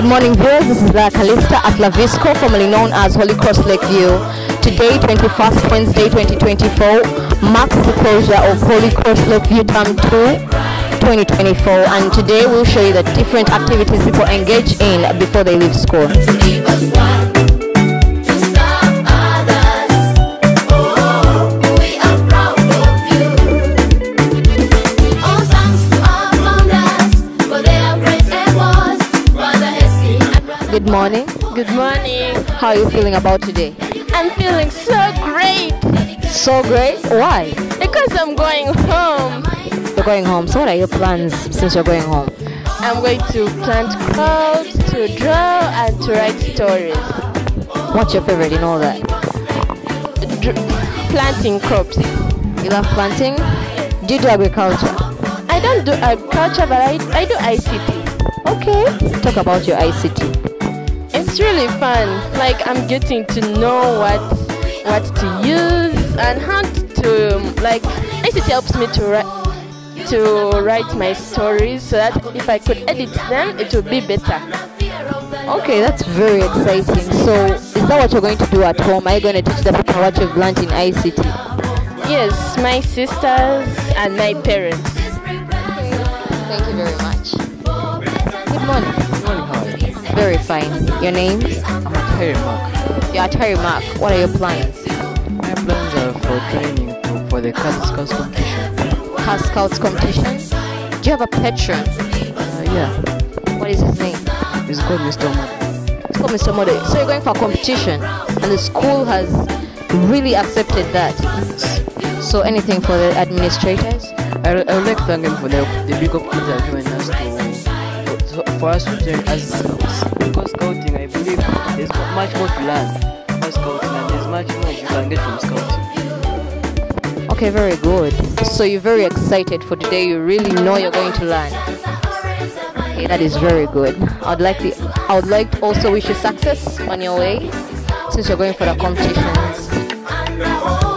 morning, viewers. This is La Calista at Lavisco, formerly known as Holy Cross Lakeview. Today, 21st Wednesday 2024, marks the closure of Holy Cross Lakeview Term 2 2024. And today, we'll show you the different activities people engage in before they leave school. Good morning. Good morning. How are you feeling about today? I'm feeling so great So great. Why? because I'm going home. You're going home. So, what are your plans since you're going home? I'm going to plant crops, to draw, and to write stories. What's your favorite in all that? Dr- planting crops. You love planting? Do you do agriculture? I don't do agriculture, but I, I do ICT. Okay. Talk about your ICT. It's really fun. Like I'm getting to know what what to use and how to um, like ICT helps me to write to write my stories so that if I could edit them, it would be better. Okay, that's very exciting. So, is that what you're going to do at home? Are you going to teach the people what you've learned in ICT? Yes, my sisters and my parents. Thank you very much. Very fine. Your name? I'm at Harry Mark. You're at Harry Mark. What are your plans? My plans are for training for the Cat Scouts competition. Car Scouts competition? Do you have a patron? Uh, yeah, What is his name? it's called Mr. Omar. It's called Mr. Mode. So you're going for a competition, and the school has really accepted that. So anything for the administrators? I, I would like to thank them for the, the big opportunity they've given us to, for us to train as scouts. Because scouting, I believe there's much more to learn as scouting and there's much more you can get from scouting. Okay, very good. So you're very excited for today. You really know you're going to learn. Okay, that is very good. I'd like the I would like to also wish you success on your way since you're going for the competitions.